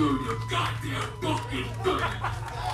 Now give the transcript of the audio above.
Do your goddamn fucking thing.